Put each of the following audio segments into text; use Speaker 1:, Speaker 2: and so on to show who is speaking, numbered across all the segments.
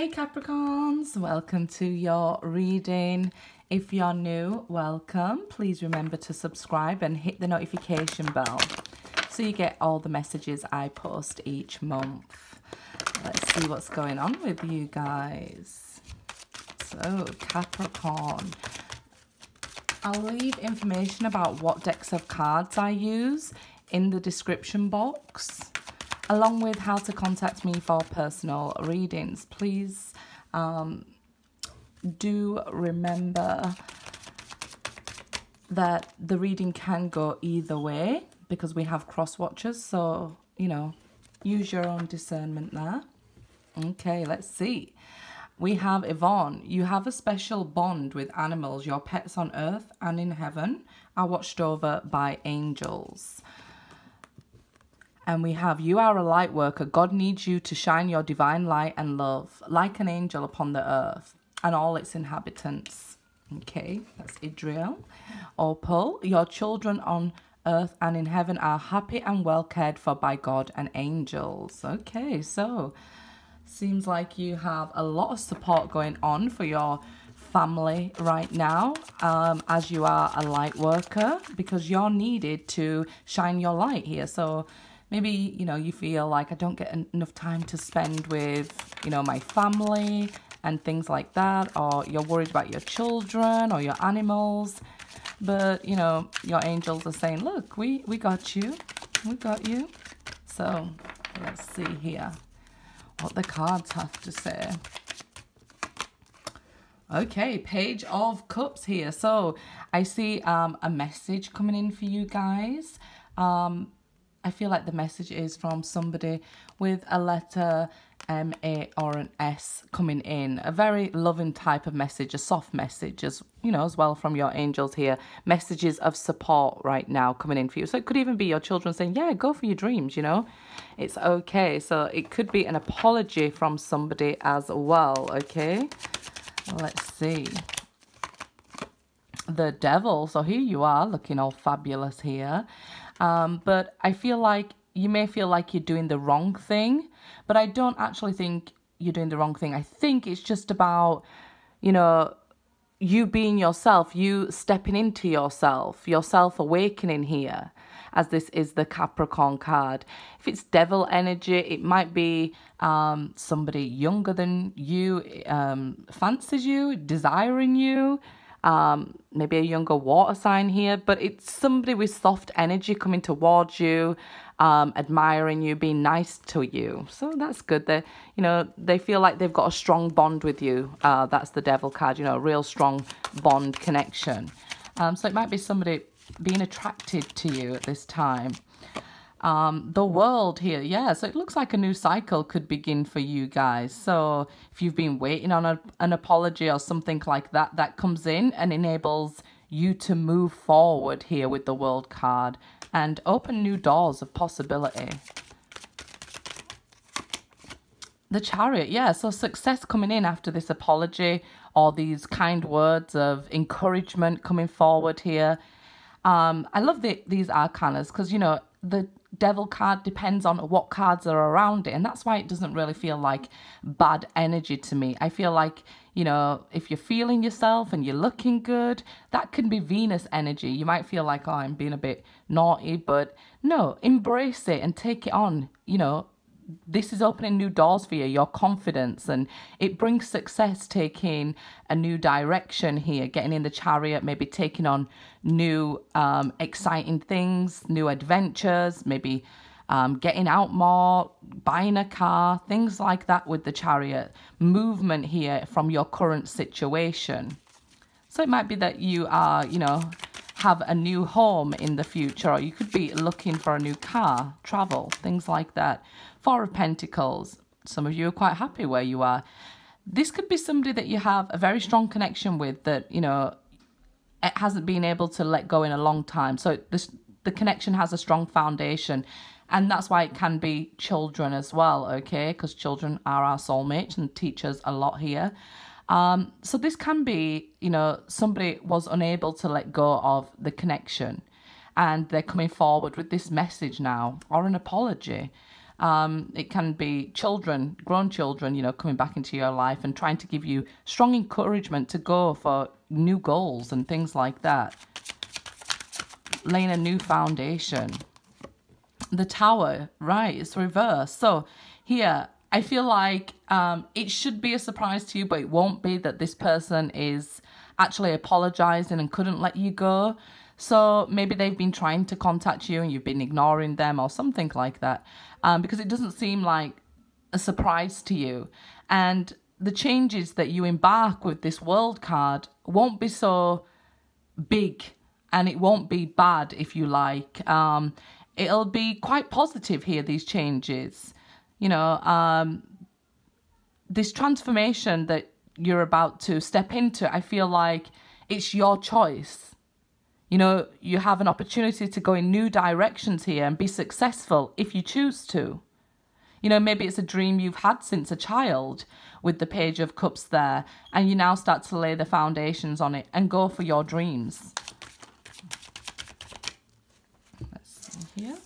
Speaker 1: Hey Capricorns, welcome to your reading. If you're new, welcome. Please remember to subscribe and hit the notification bell so you get all the messages I post each month. Let's see what's going on with you guys. So, Capricorn. I'll leave information about what decks of cards I use in the description box along with how to contact me for personal readings. Please um, do remember that the reading can go either way because we have cross watchers. So, you know, use your own discernment there. Okay, let's see. We have Yvonne. You have a special bond with animals. Your pets on earth and in heaven are watched over by angels. And we have, you are a light worker. God needs you to shine your divine light and love like an angel upon the earth and all its inhabitants. Okay, that's Idriel. Opal, your children on earth and in heaven are happy and well cared for by God and angels. Okay, so seems like you have a lot of support going on for your family right now um, as you are a light worker because you're needed to shine your light here. So maybe you know you feel like I don't get enough time to spend with you know my family and things like that or you're worried about your children or your animals. But you know your angels are saying look we we got you. We got you. So let's see here what the cards have to say. Okay page of cups here. So i see um a message coming in for you guys. Um I feel like the message is from somebody with a letter M, A, or an S coming in. A very loving type of message, a soft message, as you know, as well from your angels here. Messages of support right now coming in for you. So it could even be your children saying, Yeah, go for your dreams, you know, it's okay. So it could be an apology from somebody as well, okay? Let's see. The devil. So here you are looking all fabulous here. Um, but I feel like you may feel like you're doing the wrong thing, but I don't actually think you're doing the wrong thing. I think it's just about, you know, you being yourself, you stepping into yourself, yourself awakening here, as this is the Capricorn card. If it's devil energy, it might be um, somebody younger than you, um, fancies you, desiring you, um, maybe a younger water sign here, but it's somebody with soft energy coming towards you, um, admiring you, being nice to you. So that's good. They, you know, they feel like they've got a strong bond with you. Uh, that's the devil card, you know, a real strong bond connection. Um, so it might be somebody being attracted to you at this time um, the world here. Yeah, so it looks like a new cycle could begin for you guys. So if you've been waiting on a, an apology or something like that, that comes in and enables you to move forward here with the world card and open new doors of possibility. The chariot, yeah, so success coming in after this apology or these kind words of encouragement coming forward here. Um, I love the, these arcanas because, you know, the devil card depends on what cards are around it and that's why it doesn't really feel like bad energy to me. I feel like you know if you're feeling yourself and you're looking good that can be venus energy. You might feel like oh i'm being a bit naughty but no embrace it and take it on you know this is opening new doors for you, your confidence, and it brings success taking a new direction here, getting in the chariot, maybe taking on new um, exciting things, new adventures, maybe um, getting out more, buying a car, things like that with the chariot. Movement here from your current situation. So it might be that you are, you know, have a new home in the future, or you could be looking for a new car, travel, things like that. Four of Pentacles, some of you are quite happy where you are. This could be somebody that you have a very strong connection with that, you know, it hasn't been able to let go in a long time. So this, the connection has a strong foundation. And that's why it can be children as well, okay? Because children are our soulmates and teach us a lot here. Um, so this can be, you know, somebody was unable to let go of the connection and they're coming forward with this message now or an apology. Um, it can be children, grown children, you know, coming back into your life and trying to give you strong encouragement to go for new goals and things like that. Laying a new foundation. The tower, right, it's reversed. So here, I feel like um, it should be a surprise to you, but it won't be that this person is actually apologizing and couldn't let you go. So maybe they've been trying to contact you and you've been ignoring them or something like that um, because it doesn't seem like a surprise to you. And the changes that you embark with this world card won't be so big and it won't be bad if you like. Um, it'll be quite positive here, these changes. You know, um, this transformation that you're about to step into, I feel like it's your choice you know, you have an opportunity to go in new directions here and be successful if you choose to. You know, maybe it's a dream you've had since a child with the Page of Cups there, and you now start to lay the foundations on it and go for your dreams. Let's see here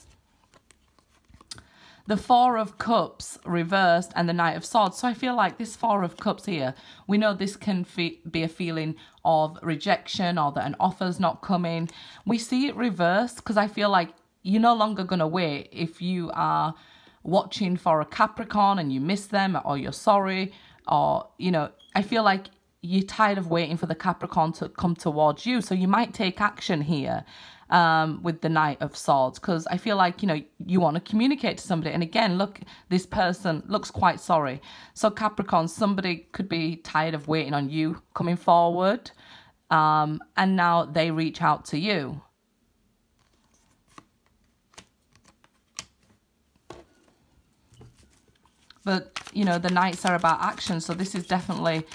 Speaker 1: the Four of Cups reversed and the Knight of Swords. So I feel like this Four of Cups here, we know this can be a feeling of rejection or that an offer's not coming. We see it reversed because I feel like you're no longer going to wait if you are watching for a Capricorn and you miss them or you're sorry or, you know, I feel like you're tired of waiting for the Capricorn to come towards you. So you might take action here um, with the Knight of Swords because I feel like, you know, you want to communicate to somebody. And again, look, this person looks quite sorry. So, Capricorn, somebody could be tired of waiting on you coming forward um, and now they reach out to you. But, you know, the Knights are about action. So, this is definitely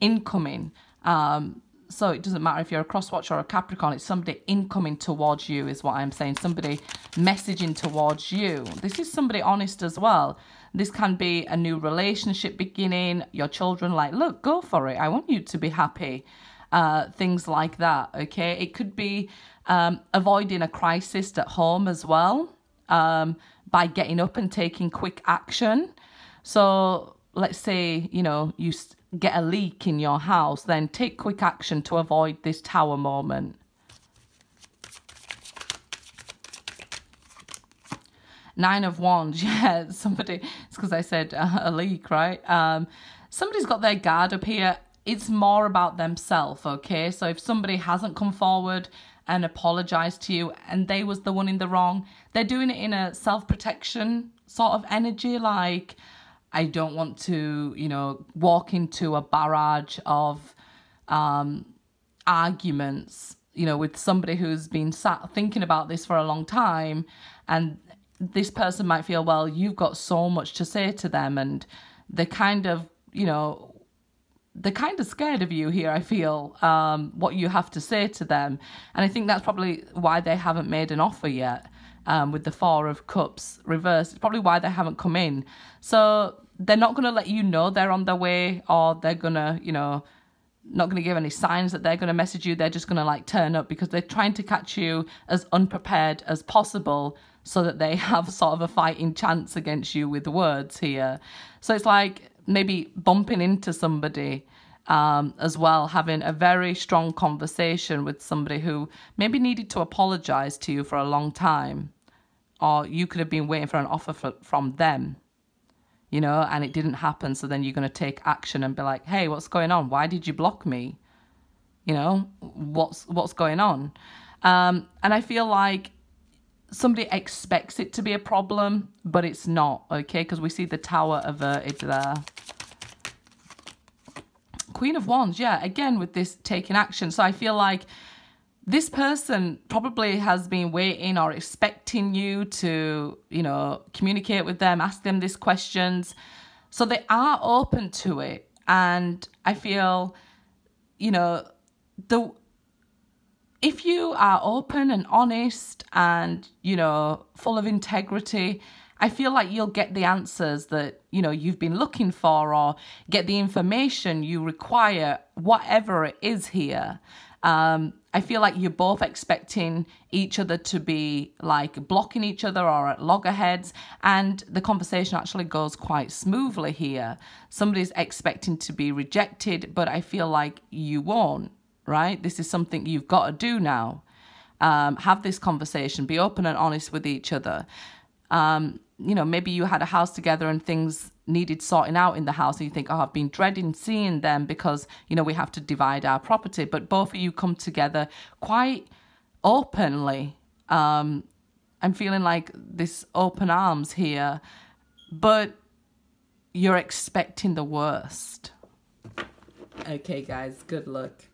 Speaker 1: incoming. Um, so it doesn't matter if you're a crosswatch or a Capricorn, it's somebody incoming towards you is what I'm saying. Somebody messaging towards you. This is somebody honest as well. This can be a new relationship beginning. Your children like, look, go for it. I want you to be happy. Uh, things like that, okay? It could be um, avoiding a crisis at home as well um, by getting up and taking quick action. So let's say, you know, you get a leak in your house, then take quick action to avoid this tower moment. Nine of Wands, yeah, somebody, it's because I said uh, a leak, right? Um, somebody's got their guard up here. It's more about themselves, okay? So if somebody hasn't come forward and apologized to you and they was the one in the wrong, they're doing it in a self-protection sort of energy, like, I don't want to, you know, walk into a barrage of um, arguments, you know, with somebody who's been sat thinking about this for a long time. And this person might feel, well, you've got so much to say to them. And they're kind of, you know, they're kind of scared of you here, I feel, um, what you have to say to them. And I think that's probably why they haven't made an offer yet um, with the Four of Cups reversed. It's probably why they haven't come in. So they're not going to let you know they're on their way or they're going to, you know, not going to give any signs that they're going to message you. They're just going to like turn up because they're trying to catch you as unprepared as possible so that they have sort of a fighting chance against you with words here. So it's like maybe bumping into somebody um, as well, having a very strong conversation with somebody who maybe needed to apologize to you for a long time or you could have been waiting for an offer for, from them you know and it didn't happen. So then you're going to take action and be like hey what's going on? Why did you block me? You know what's what's going on? Um, and i feel like somebody expects it to be a problem but it's not okay? Because we see the tower averted there. Queen of wands yeah again with this taking action. So i feel like this person probably has been waiting or expecting you to, you know, communicate with them, ask them these questions. So they are open to it. And I feel, you know, the if you are open and honest and, you know, full of integrity, I feel like you'll get the answers that, you know, you've been looking for or get the information you require, whatever it is here. Um, I feel like you're both expecting each other to be like blocking each other or at loggerheads, and the conversation actually goes quite smoothly here. Somebody's expecting to be rejected, but I feel like you won't, right? This is something you've got to do now. Um, have this conversation, be open and honest with each other. Um, you know, maybe you had a house together and things needed sorting out in the house and you think, oh, I've been dreading seeing them because, you know, we have to divide our property. But both of you come together quite openly. Um, I'm feeling like this open arms here, but you're expecting the worst. Okay, guys, good luck.